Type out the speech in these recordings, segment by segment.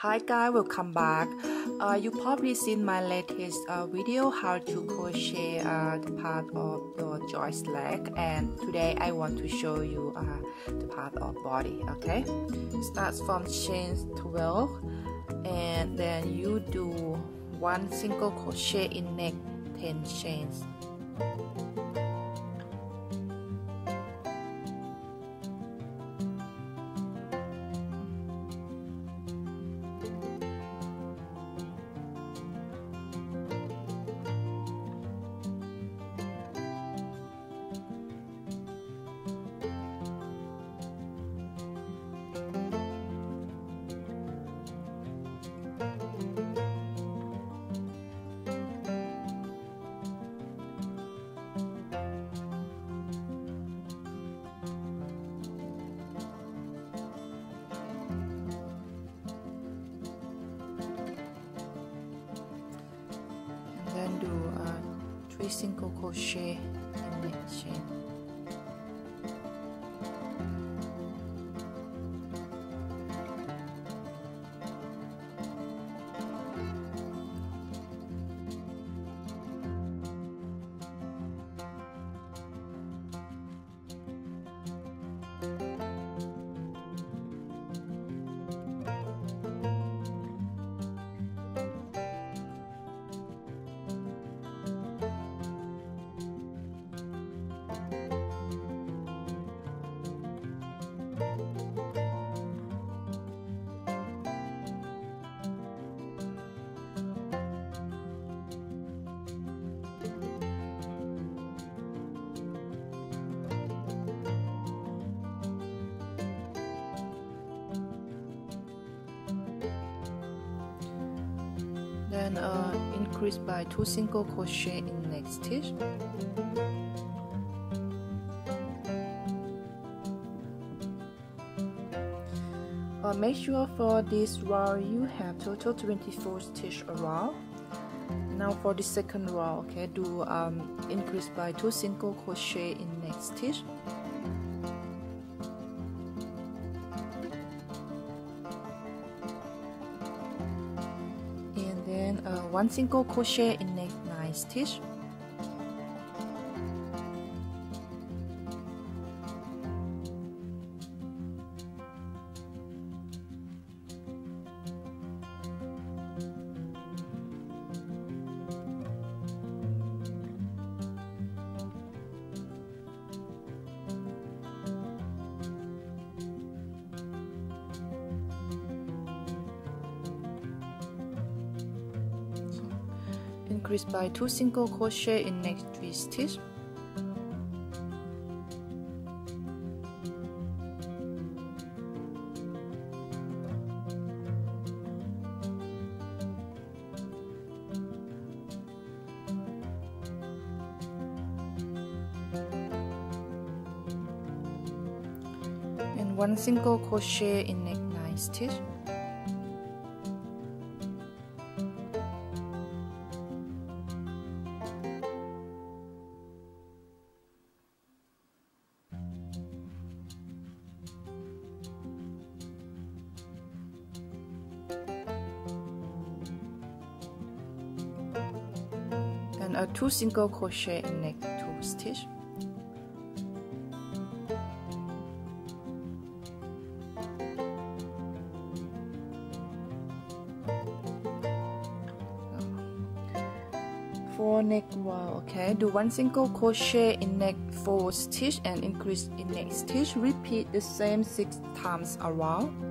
Hi guys, welcome back. Uh, you probably seen my latest uh, video how to crochet uh, the part of your joist leg. And today I want to show you uh, the part of body okay? Starts from chain 12 and then you do one single crochet in neck 10 chains then uh, increase by two single crochet in next stitch. Uh, make sure for this row you have total 24 stitch around. Now for the second row okay do um, increase by two single crochet in next stitch one single crochet in next 9 stitch by two single crochet in next three stitch and one single crochet in next nine stitch and a two single crochet in next two stitch. For neck row okay. Do one single crochet in neck four stitch and increase in next stitch. Repeat the same six times around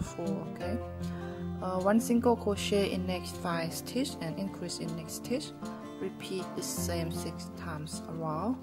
4 okay? Uh, one single crochet in next 5 stitch and increase in next stitch. Repeat the same 6 times around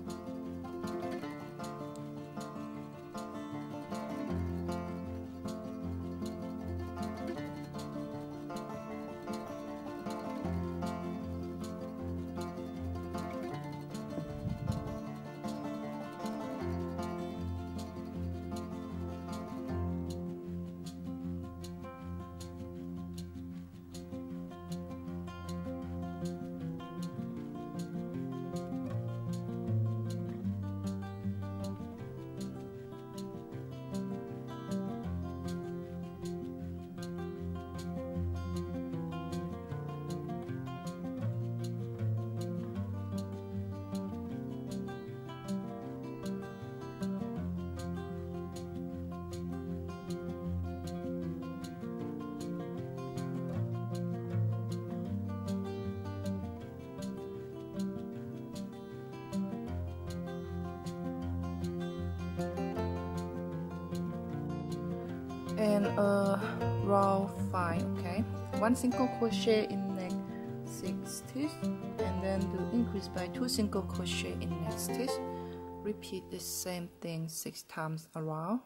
and uh, a row 5 okay? One single crochet in next 6 stitch and then do increase by 2 single crochet in next stitch repeat the same thing 6 times around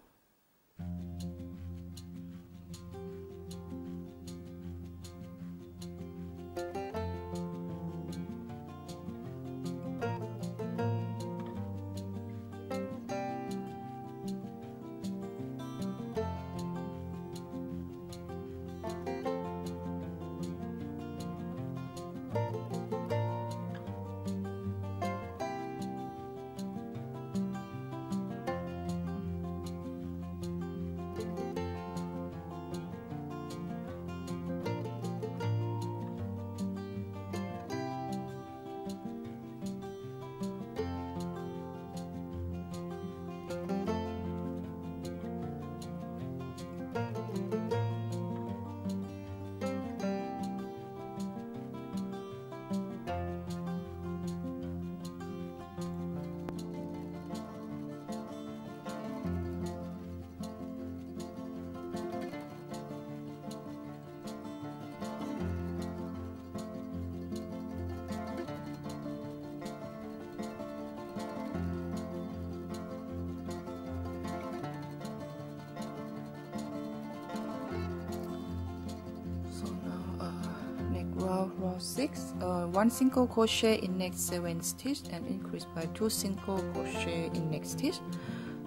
one single crochet in next 7 stitch and increase by 2 single crochet in next stitch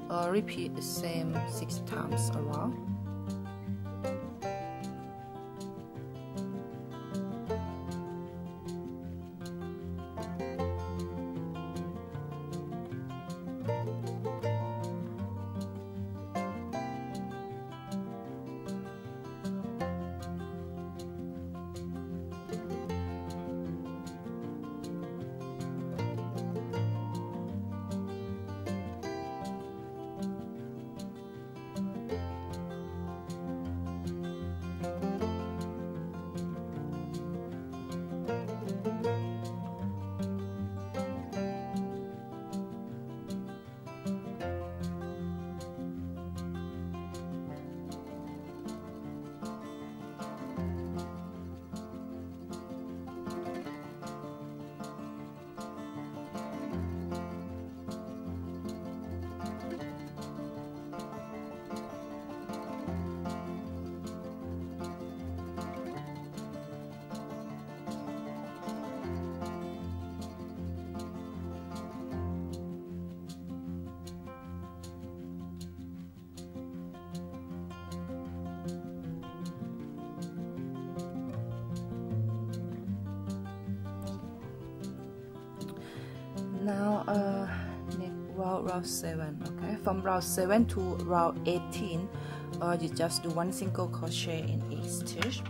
uh, repeat the same 6 times around row row 7 okay? From row 7 to row 18 uh, you just do one single crochet in each stitch.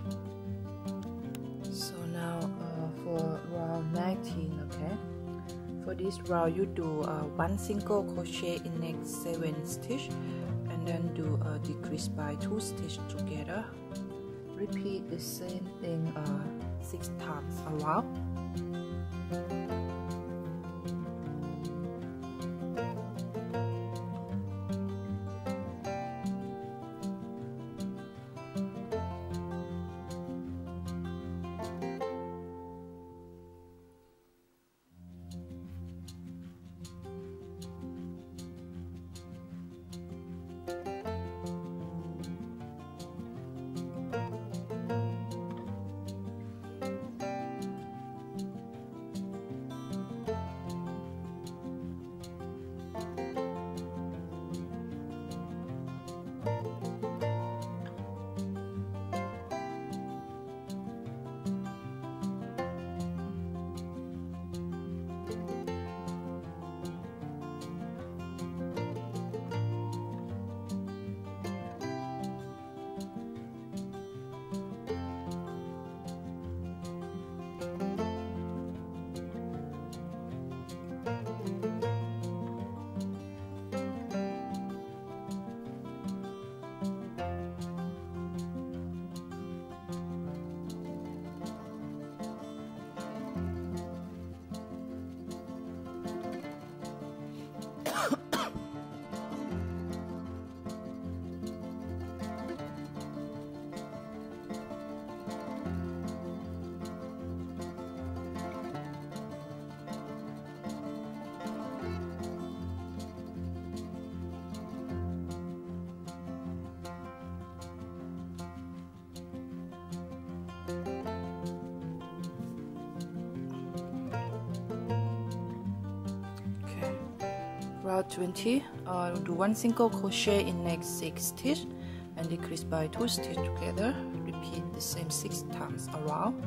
So now uh, for row 19 okay? For this row you do uh, one single crochet in next 7 stitch and then do a decrease by 2 stitch together. Repeat the same thing uh, 6 times around row 20 uh, do one single crochet in next six stitch and decrease by two stitch together. Repeat the same six times around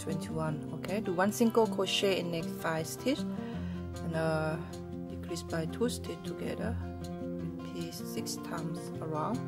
21 okay do one single crochet in next five stitch and uh, decrease by two stitch together repeat six times around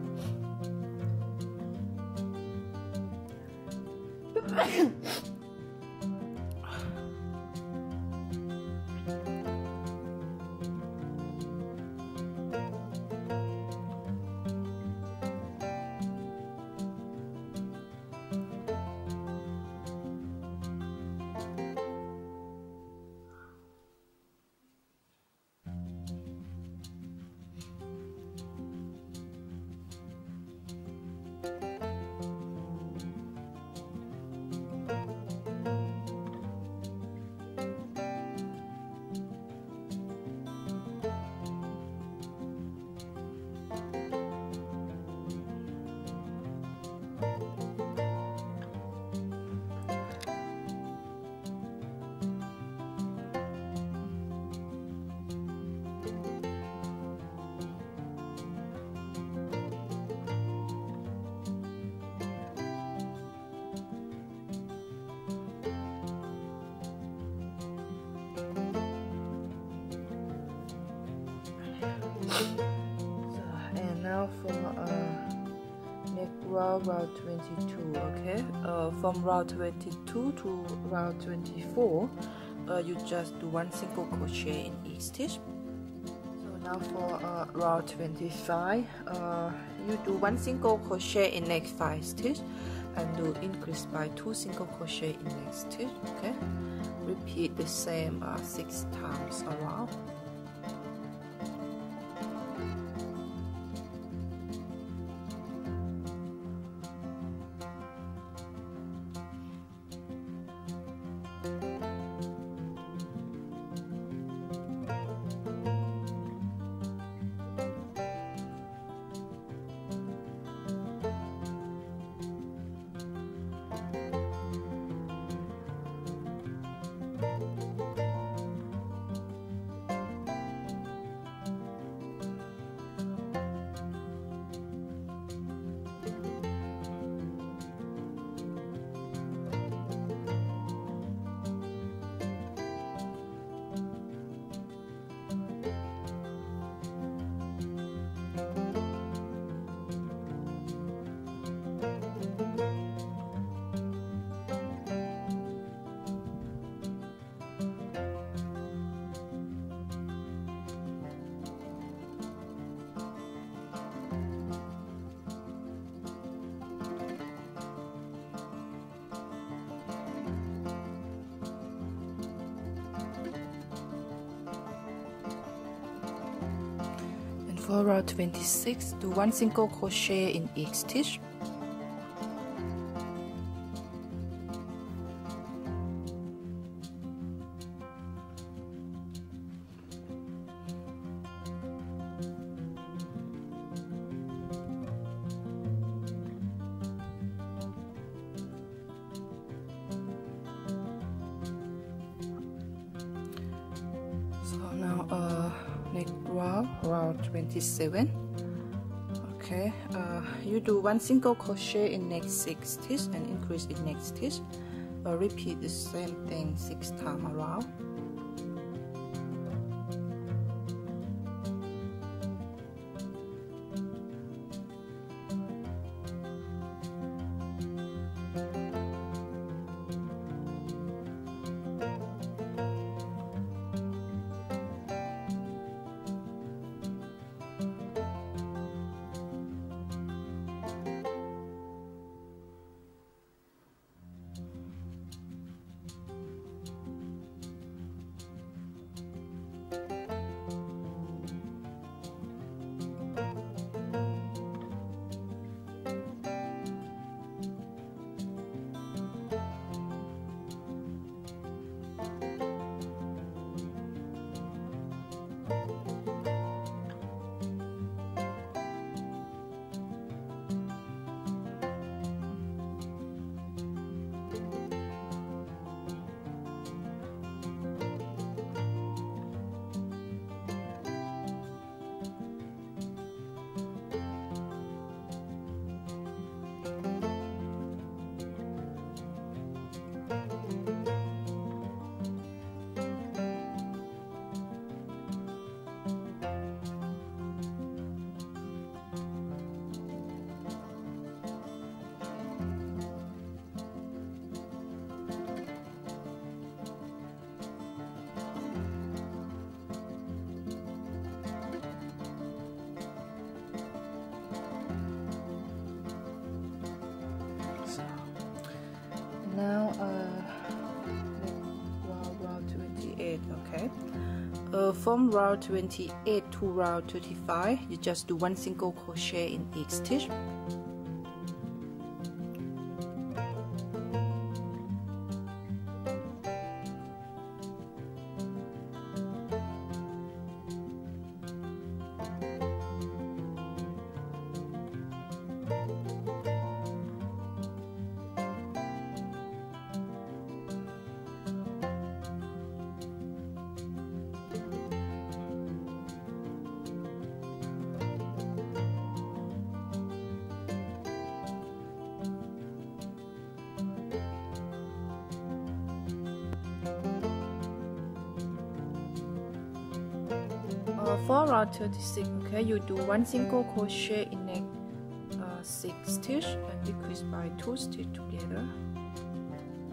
from row 22 to row 24 uh, you just do one single crochet in each stitch. So now for uh, row 25 uh, you do one single crochet in next five stitch and do increase by two single crochet in next stitch okay? Repeat the same uh, six times around for row 26 do one single crochet in each stitch 27 okay uh, you do one single crochet in next six stitch and increase in next stitch uh, repeat the same thing six times around now uh, row 28 okay? Uh, from row 28 to row 35 you just do one single crochet in each stitch 36 okay? You do one single crochet in a uh, six stitch and decrease by two stitch together.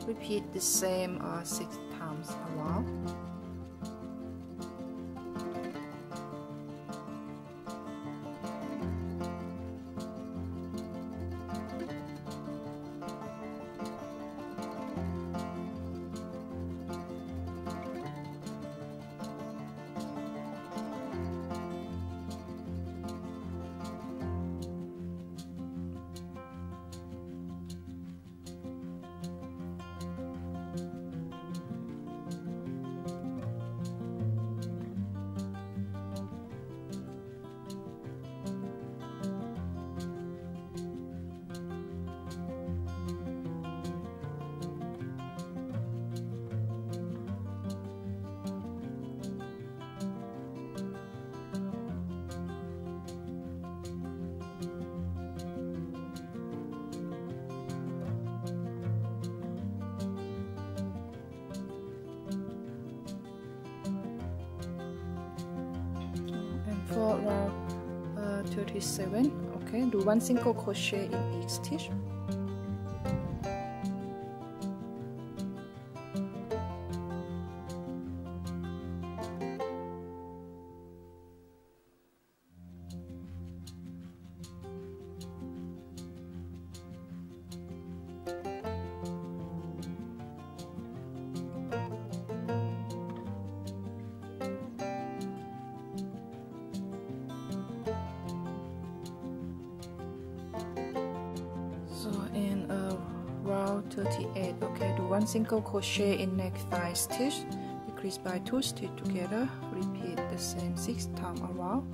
Repeat the same uh, six times around 37 okay do one single crochet in each stitch single crochet in next 5 stitch decrease by 2 stitch together repeat the same 6 times around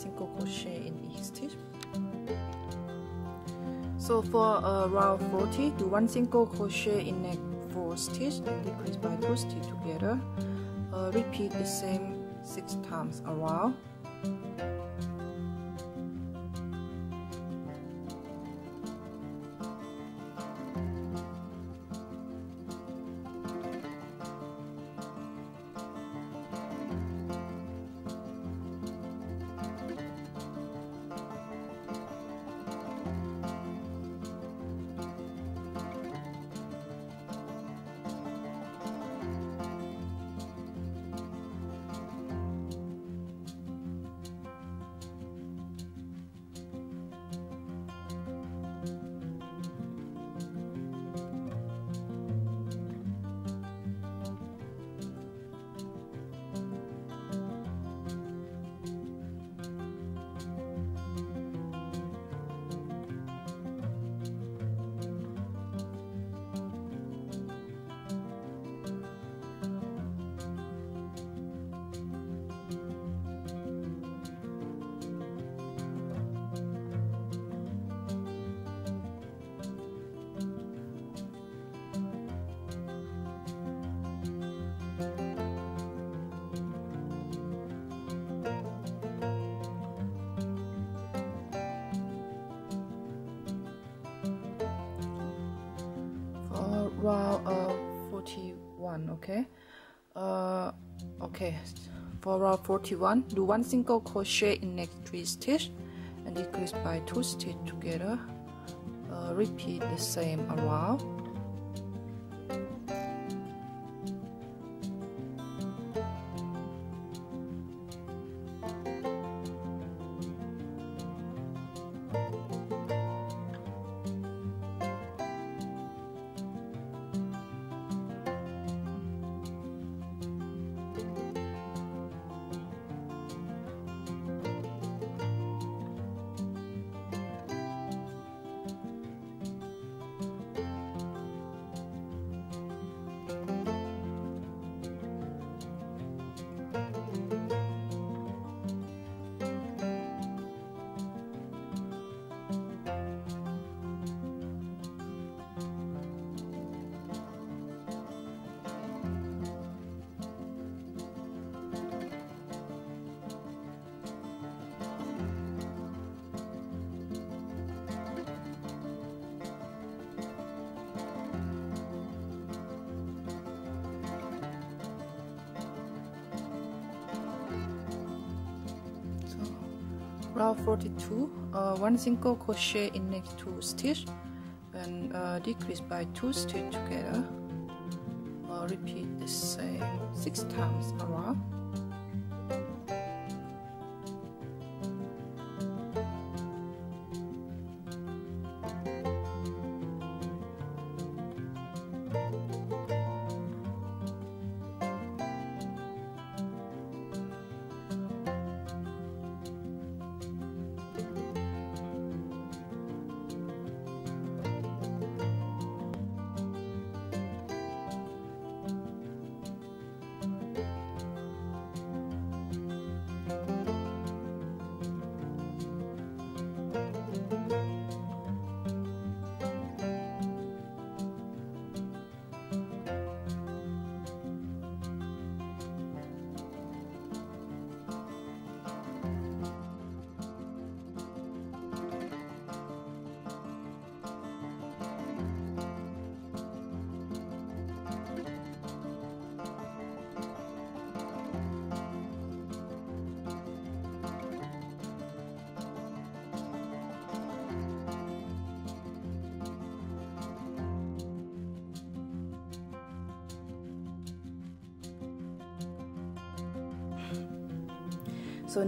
single crochet in each stitch so for uh, round 40 do one single crochet in next four stitch and decrease by two stitch together. Uh, repeat the same six times around round uh, 41 okay? Uh, okay. For round 41 do one single crochet in next three stitch and decrease by two stitch together. Uh, repeat the same around round 42 uh, one single crochet in next two stitch and uh, decrease by two stitch together. Uh, repeat the same six times around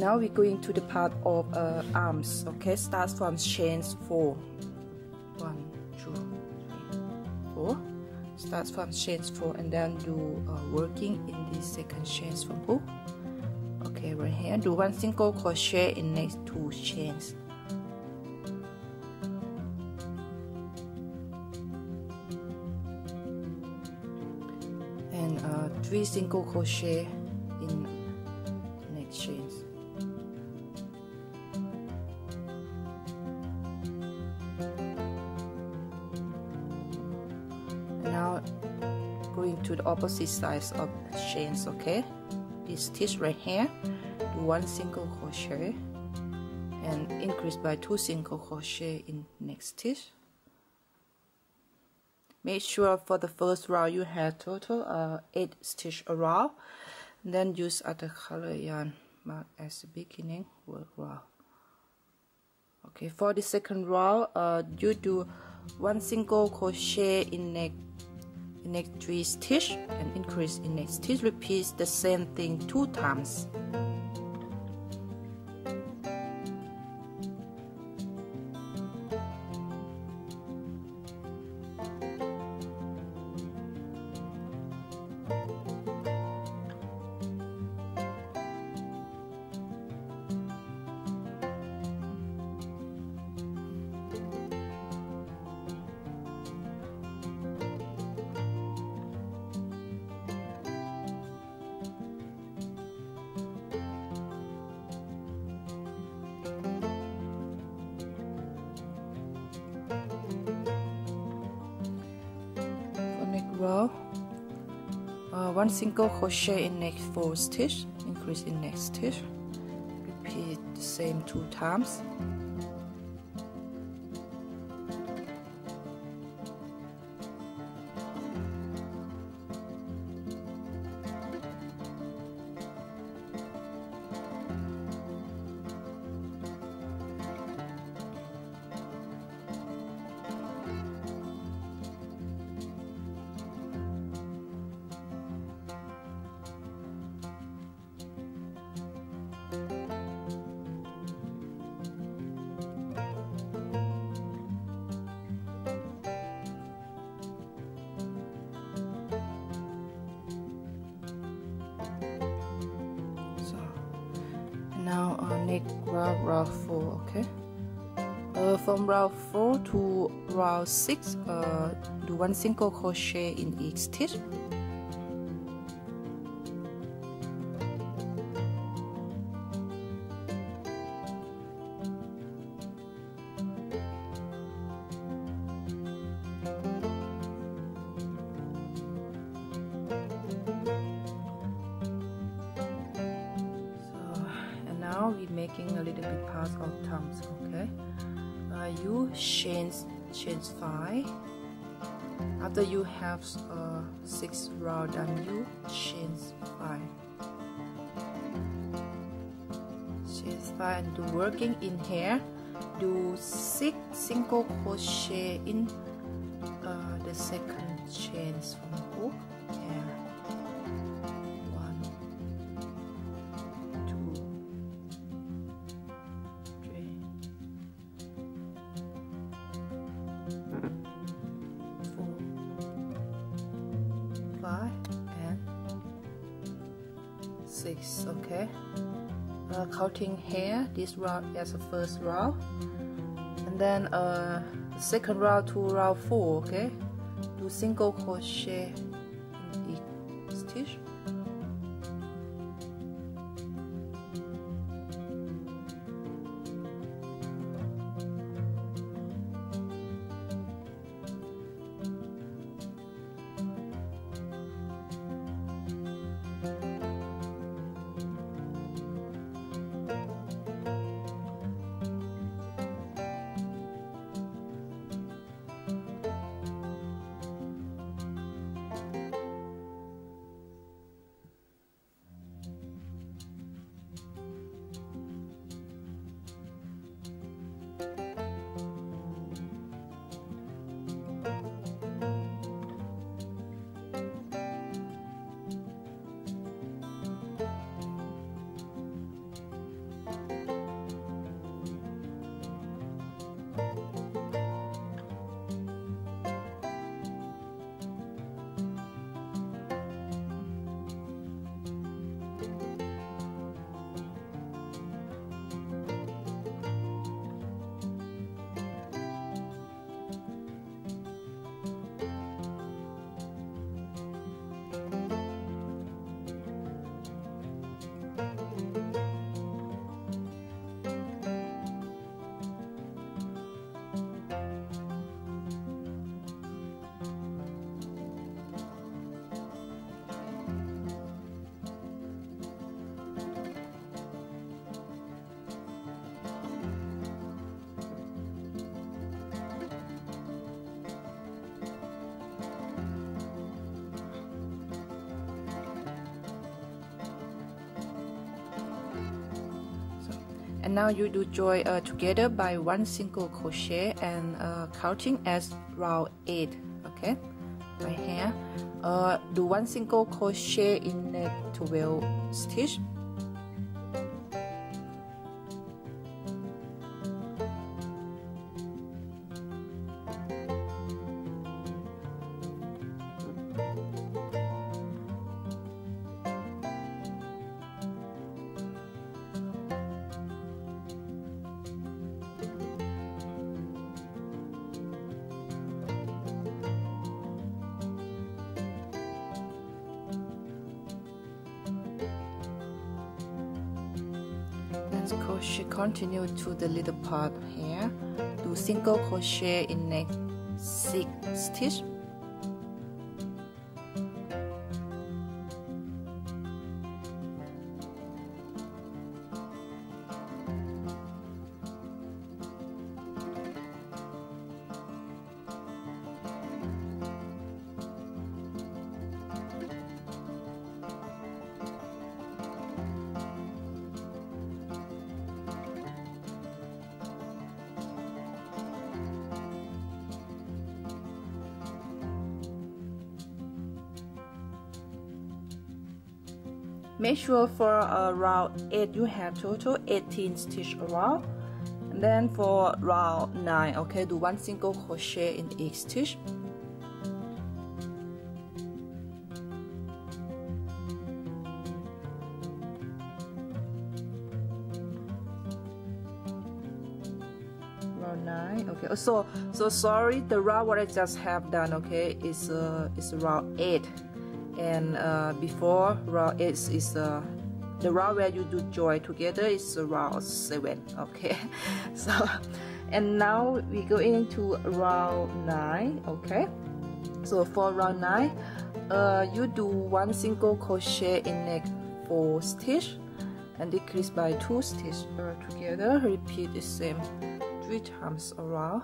now we're going to the part of uh, arms okay? Starts from chains four. One two three four. Starts from chains four and then do uh, working in the second chains from hook okay right here. Do one single crochet in next two chains. And uh, three single crochet opposite sides of chains okay? This stitch right here do one single crochet and increase by two single crochet in next stitch. Make sure for the first round you have total uh, 8 stitch around. Then use other color yarn mark as beginning work okay for the second row uh, you do one single crochet in next in next three stitch and increase in next stitch repeat the same thing two times row uh, one single crochet in next four stitch increase in next stitch repeat the same two times 6 uh, do one single crochet in each stitch you have uh, six round done you change five change five and do working in here. Do six single crochet in uh, the second chain from hook six counting here this row as a first row and then uh second row to row four okay? Do single crochet and now you do join uh, together by one single crochet and uh, counting as round 8 okay? Right here. Uh, do one single crochet in the 12 stitch continue to the little part here. Do single crochet in next six stitch make sure for uh, round 8 you have total 18 stitch around. And then for round 9 okay do one single crochet in each stitch. Round 9 okay. So so sorry the round what I just have done okay is uh is round 8 and uh, before round is is uh, the round where you do join together is round seven okay? So and now we go into round nine okay? So for round nine uh, you do one single crochet in next four stitch and decrease by two stitch uh, together. Repeat the same three times around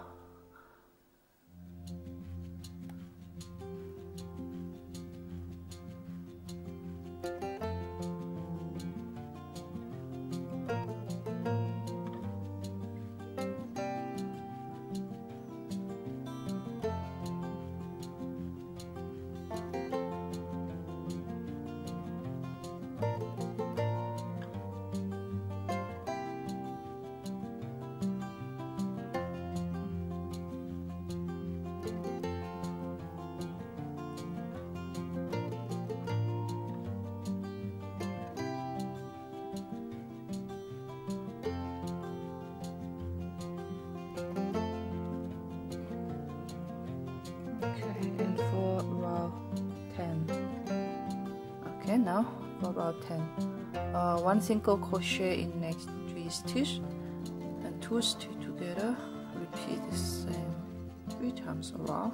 okay now for row 10 uh, one single crochet in next three stitch and two stitch together. Repeat the same three times around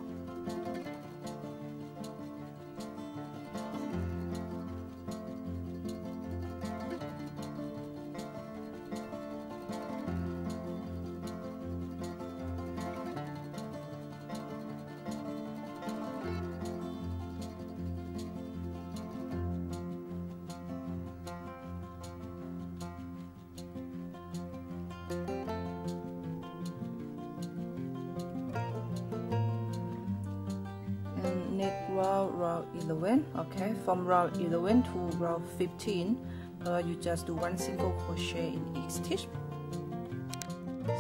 row 11 to row 15 uh, you just do one single crochet in each stitch.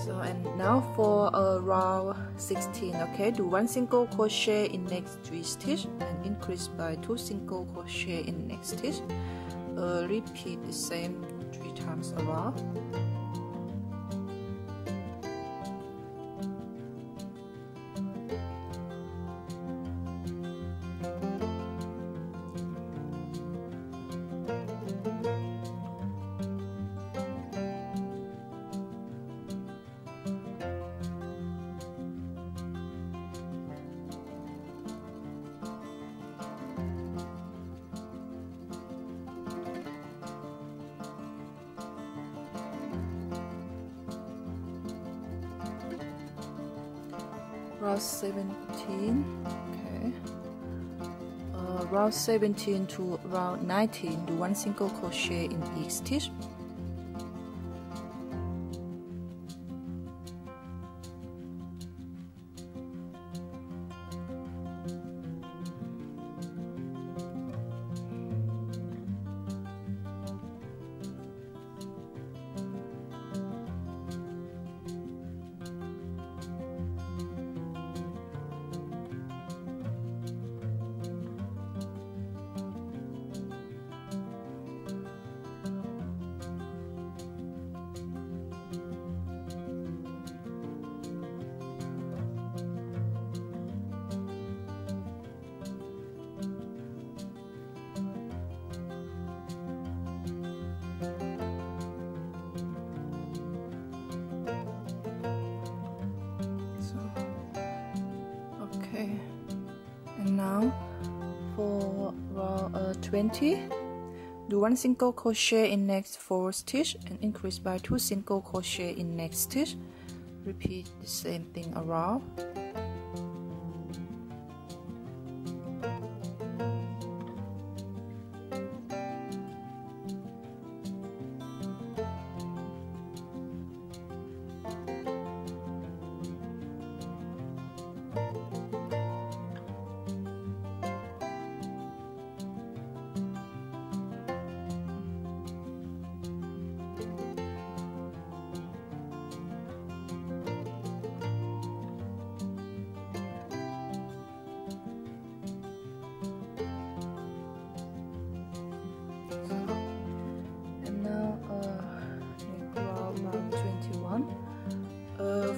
So and now for uh, row 16 okay? Do one single crochet in next three stitch and increase by two single crochet in next stitch. Uh, repeat the same three times around row 17 okay. Uh, row 17 to row 19 do one single crochet in each stitch 1 single crochet in next 4 stitch and increase by 2 single crochet in next stitch. Repeat the same thing around.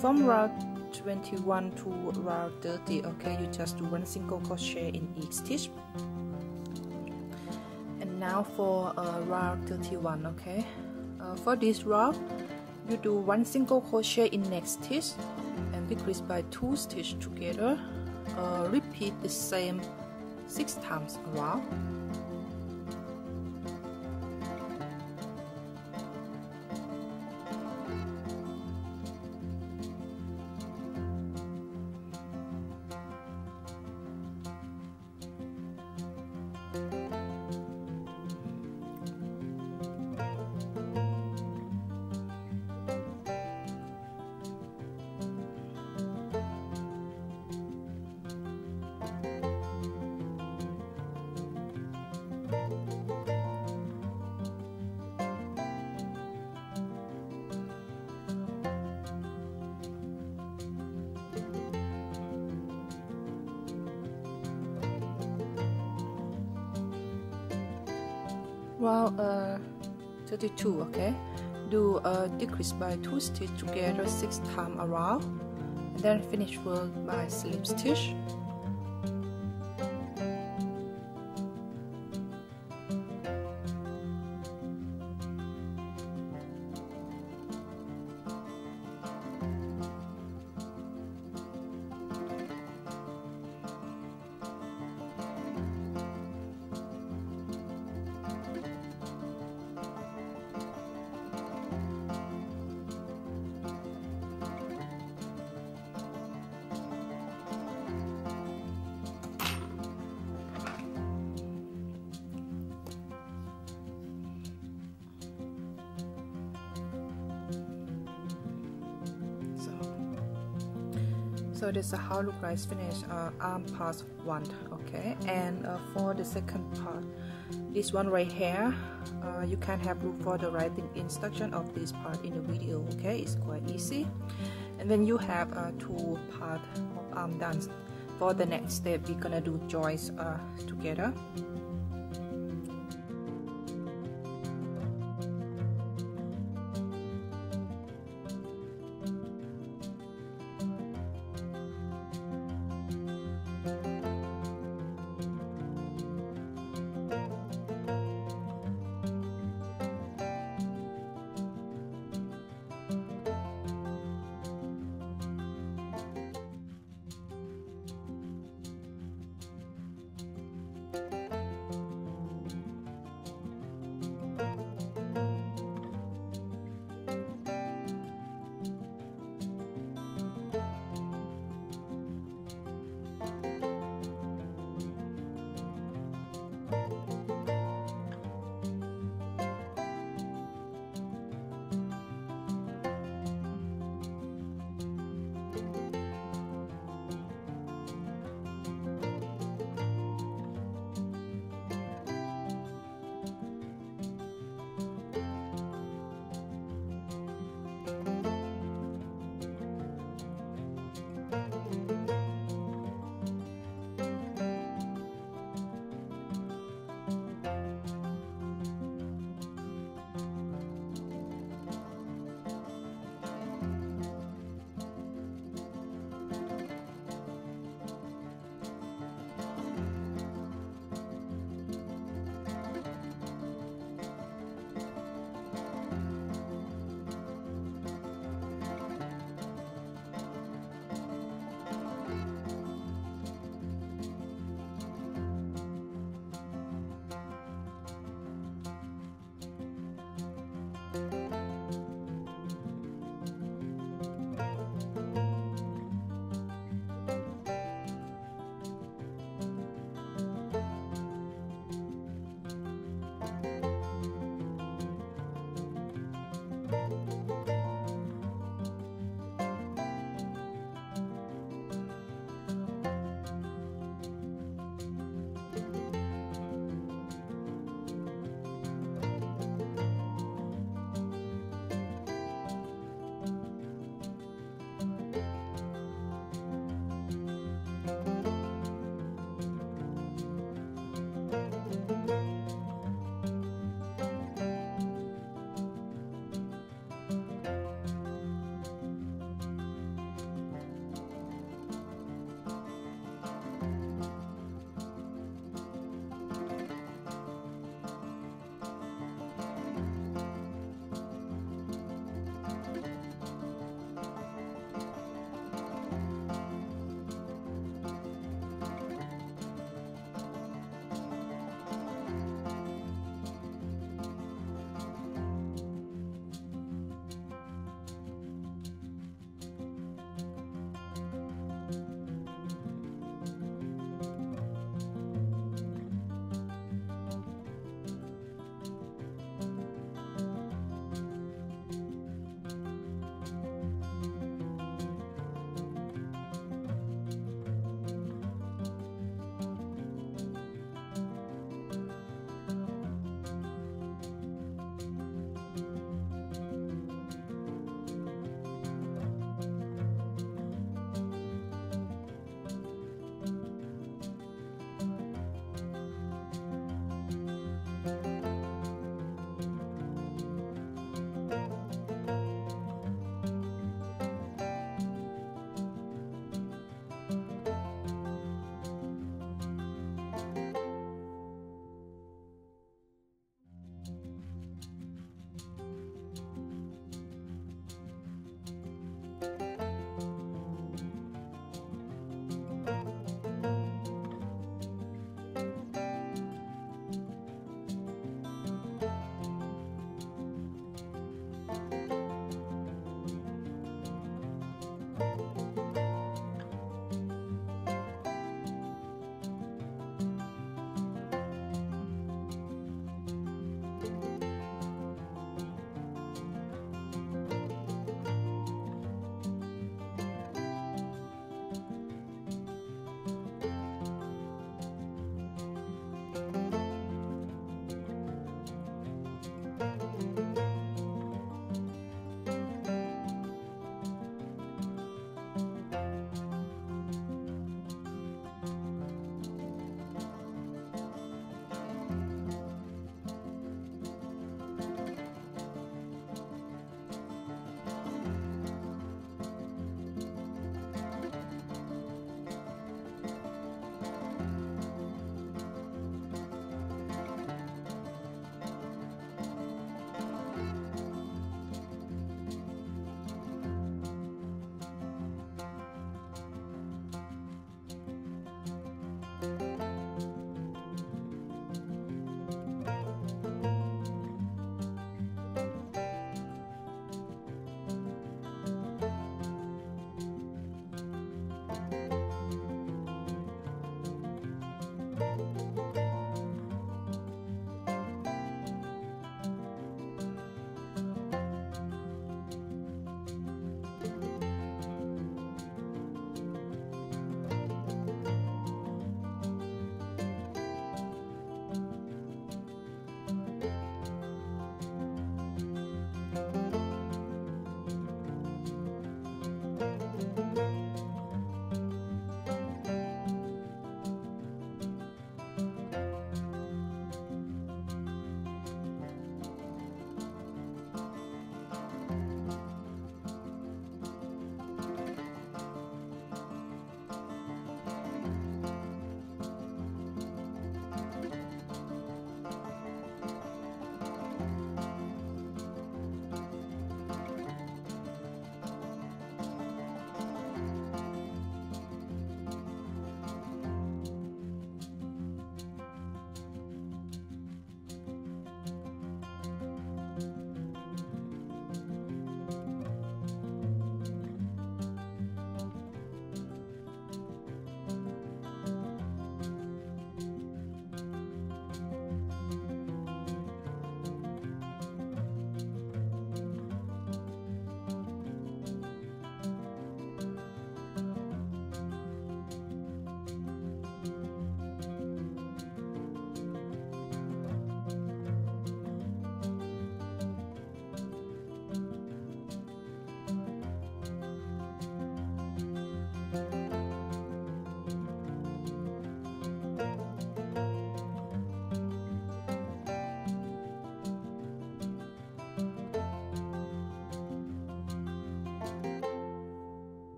From round 21 to round 30 okay you just do one single crochet in each stitch. And now for uh, round 31 okay. Uh, for this round you do one single crochet in next stitch and decrease by two stitch together. Uh, repeat the same six times around by two stitch together six times around. And then finish work by slip stitch so this is how look guys finish uh, arm part one okay? And uh, for the second part this one right here uh, you can have look for the writing instruction of this part in the video okay? It's quite easy. And then you have uh, two part of arm done for the next step we're gonna do joints uh, together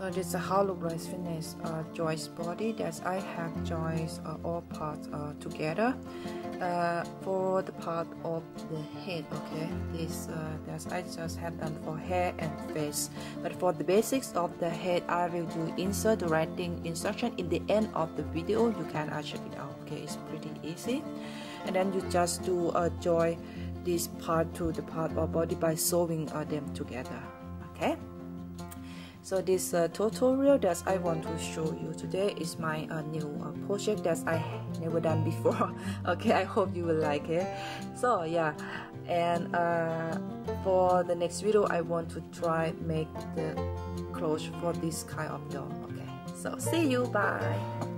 So this is how like finish uh, joints body that I have Joy's uh, all parts uh, together. Uh, for the part of the head, okay, this uh, that I just have done for hair and face. But for the basics of the head, I will do insert the writing instruction in the end of the video. You can check it out. Okay, it's pretty easy. And then you just do uh, join this part to the part of body by sewing uh, them together. Okay so this uh, tutorial that I want to show you today is my uh, new uh, project that I never done before. Okay I hope you will like it. So yeah and uh, for the next video I want to try make the clothes for this kind of doll. Okay so see you bye